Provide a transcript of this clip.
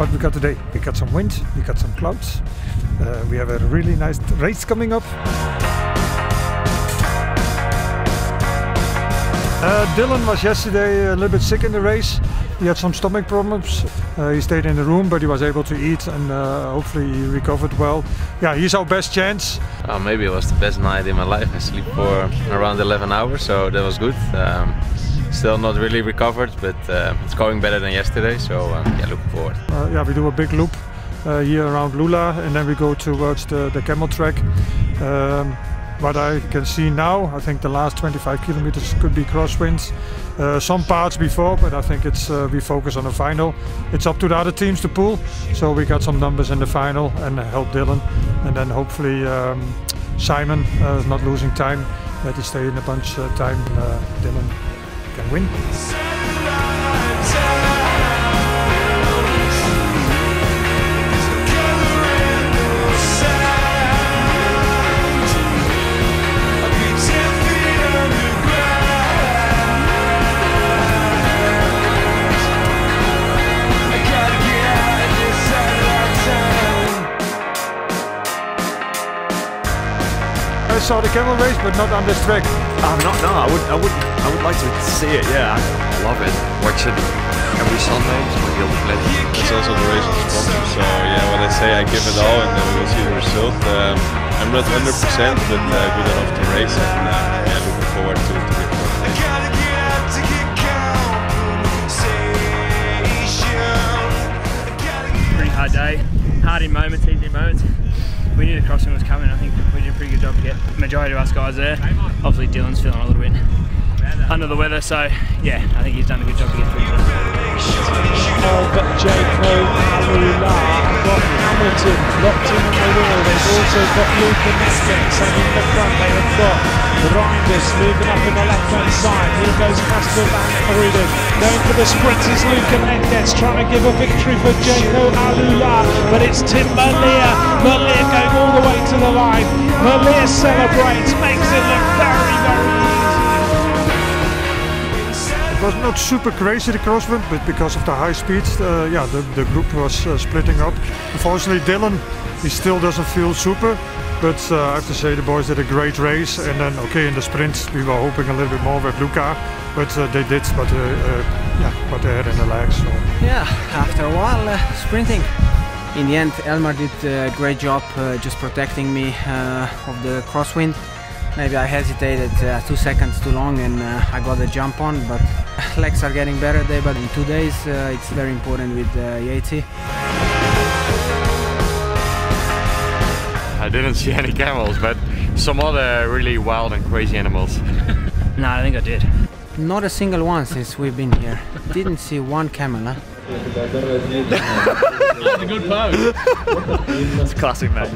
what we got today. We got some wind, we got some clouds. Uh, we have a really nice race coming up. Uh, Dylan was yesterday a little bit sick in the race. He had some stomach problems. Uh, he stayed in the room, but he was able to eat and uh, hopefully he recovered well. Yeah, he's our best chance. Uh, maybe it was the best night in my life. I sleep for around 11 hours, so that was good. Um, still not really recovered, but uh, it's going better than yesterday, so um, yeah, looking forward. Uh, yeah, we do a big loop uh, here around Lula and then we go towards the, the camel track. Um, what I can see now, I think the last 25 kilometers could be crosswinds. Uh, some parts before, but I think it's uh, we focus on the final. It's up to the other teams to pull, so we got some numbers in the final and help Dylan, and then hopefully um, Simon uh, not losing time, that he stay in a bunch time. Uh, Dylan can win. I saw the camel race, but not on this track. I'm not. No, I would. I would. I would like to see it. Yeah, I love it. Watch it every Sunday. It's my guilty pleasure. It's also the race of sponsor, so yeah, when I say I give it all and then we'll see the result. Um, I'm not 100%, but uh, good enough to race and uh, yeah, looking forward to, to get pretty hard day. Hard in moments, easy in moments. We knew the crossing was coming. I think we did a pretty good job to get the majority of us guys there. Obviously, Dylan's feeling a little bit under the weather, so yeah, I think he's done a good job to get through. of Jayco AlUla. Got Hamilton locked in on the wheel. They've also got Luka Mezgec and in the front they have got Reinders moving up in the left hand side. Here goes Casper Van Uden. Going for the sprint is Luka Mezgec trying to give a victory for Jayco AlUla. But it's Tim Merlier. Merlier going all the way to the line. Merlier celebrates, makes it look very, very was not super crazy the crosswind, but because of the high speed, uh, yeah, the, the group was uh, splitting up. Unfortunately, Dylan, he still doesn't feel super, but uh, I have to say the boys did a great race. And then, okay, in the sprint, we were hoping a little bit more with Luka, but uh, they did what, uh, uh, yeah, what they had in the legs. So. Yeah, after a while, sprinting. In the end, Elmar did a great job just protecting me of the crosswind. Maybe I hesitated uh, two seconds too long and uh, I got a jump on, but legs are getting better day, but in two days uh, it's very important with uh, Yatesy. I didn't see any camels, but some other really wild and crazy animals. No, I think I did. Not a single one since we've been here. Didn't see one camel, huh? It's a good pose. It's classic, mate.